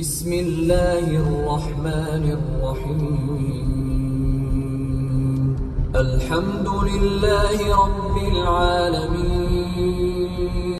بسم الله الرحمن الرحيم. الحمد لله رب